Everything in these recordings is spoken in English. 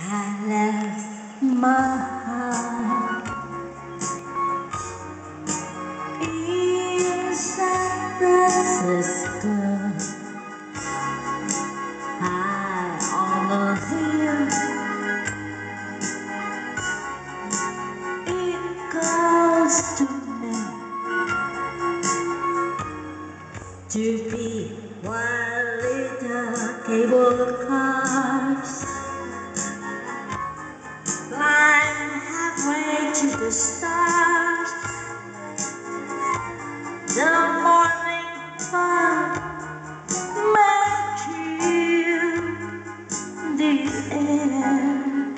I left my heart in San Francisco. High on hill, it calls to me to be one little cable cars. The stars. The morning fog may chill the air.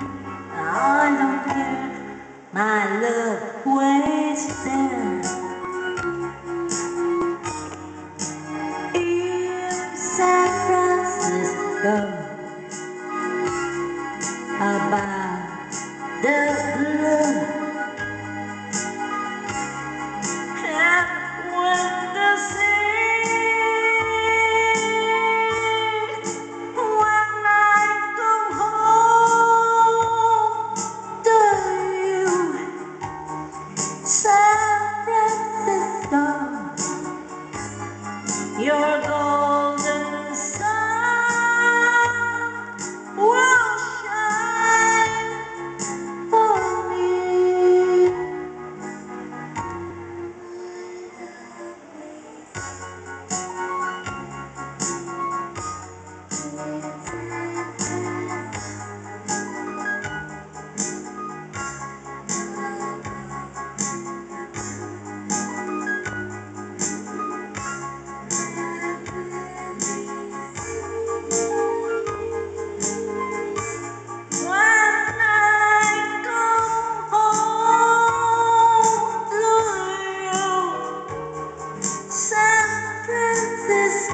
I don't care, my love waits there.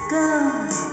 Francisco.